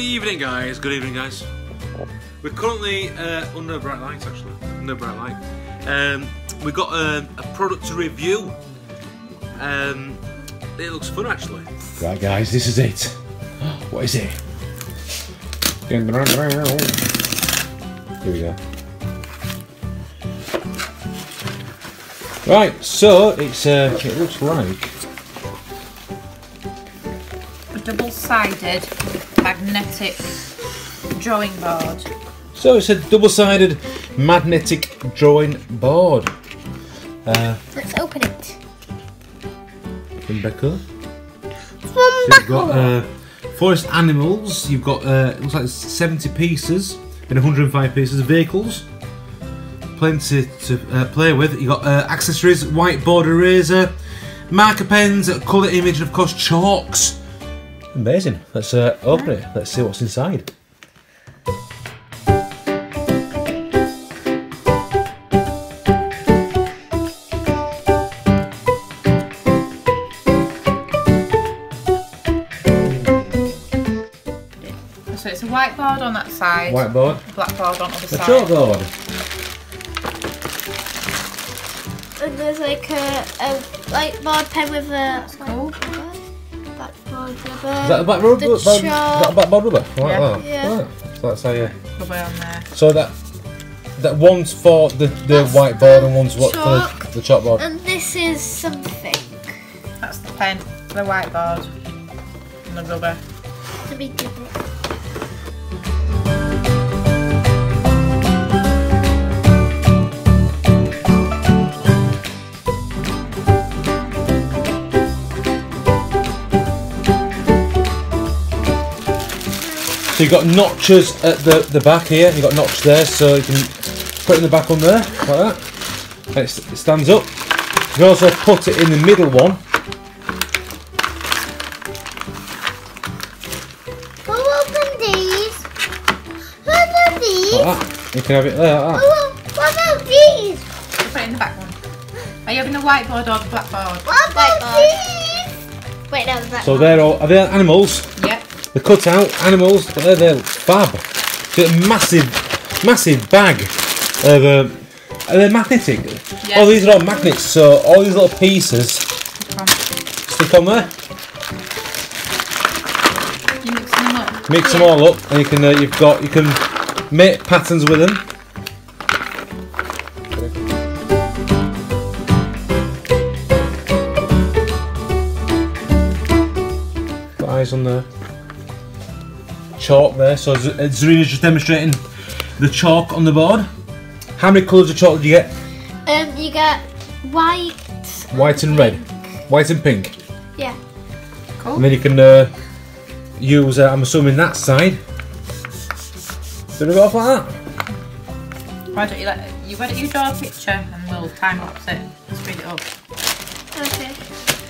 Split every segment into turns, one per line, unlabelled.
evening, guys. Good evening, guys. We're currently uh, under bright light, actually. Under bright light. Um, we've got um, a product to review. Um, it looks fun, actually.
Right, guys, this is it. What is it? Here we go. Right, so it's uh, it looks like
double-sided magnetic drawing board.
so it's a double-sided magnetic drawing board. Uh,
Let's open it.
from Becko.
From
So you've got uh, forest animals. You've got uh, it looks like 70 pieces and 105 pieces of vehicles. Plenty to uh, play with. You've got uh, accessories, whiteboard eraser, marker pens, colour image, and of course chalks. Amazing. Let's uh, open it. Let's see what's inside.
So it's a whiteboard on that side,
Whiteboard.
blackboard on the other
A
side.
chalkboard.
And there's like a, a whiteboard pen with a
cool.
Blackboard rubber.
Is that a black rubber?
The
Is that
chalk.
a blackboard rubber? Like
Yeah.
that.
Yeah.
Right. So that's how you.
Rubber on there.
So that that one's for the, the
That's
whiteboard
the
and one's what
chalk.
for the chalkboard.
And this is something.
That's the pen, the whiteboard, and the rubber.
Let me
So you've got notches at the, the back here, you've got notch there, so you can put it in the back on there, like that. And it, it stands up. You can also put it in the middle one.
Who opened these? Who opened these?
Like that. You can have it there like that.
What about these?
Put it in the back one. Are you having the whiteboard or the blackboard?
What about these? Wait, no, that
So they're all, are they animals?
Yep.
They're cut out animals, but they're, they're fab. A massive, massive bag of, uh, are they magnetic?
Yeah.
Oh, these are all magnets, so all these little pieces
Come.
stick on there.
You mixing them up.
Mix them all up, and you can uh, you've got you can make patterns with them. Eyes on the chalk there. So Z- uh, Zarina's just demonstrating the chalk on the board. How many colours of chalk did you get?
Um, you get white.
White and red, white and pink,
Yeah. Cool.
And then you can uh, use. Uh, I'm assuming that side. Did it go off like that?
Why don't you let you why don't you draw a picture and we'll time lapse it, speed it up.
Okay.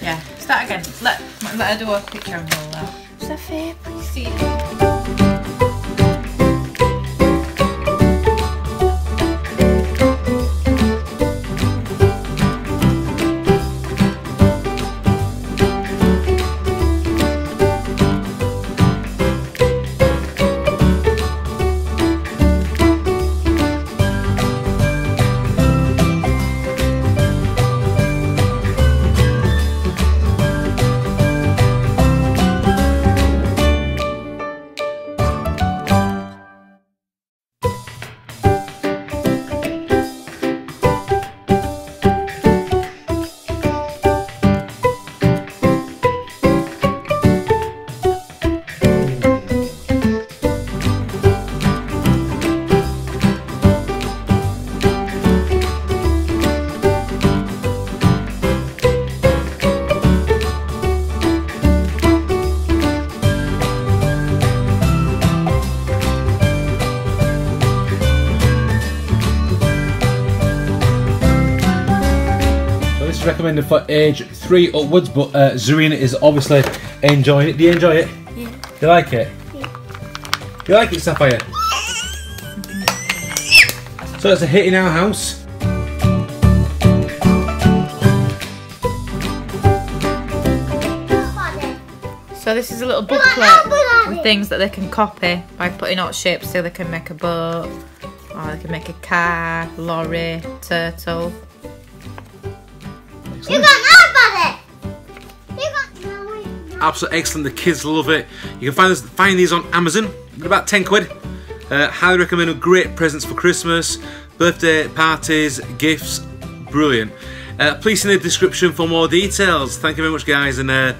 Yeah. Start again. Let let her do a picture and we'll uh,
Sophia, please.
see it.
So recommended for age three upwards, but uh, Zarina is obviously enjoying it. Do you enjoy it?
Yeah.
You like it? Yeah. You like it, Sapphire? So it's a hit in our house.
So this is a little
Come
booklet with things that they can copy by putting out shapes so they can make a boat or they can make a car, lorry, turtle.
You got know about it. You got know it.
Absolutely excellent. The kids love it. You can find this, find these on Amazon. They're about ten quid. Uh, highly recommend. them. Great presents for Christmas, birthday parties, gifts. Brilliant. Uh, please see in the description for more details. Thank you very much, guys, and uh,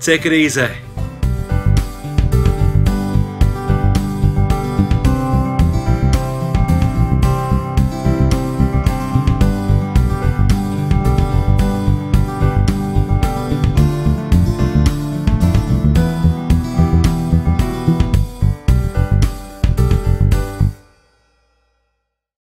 take it easy.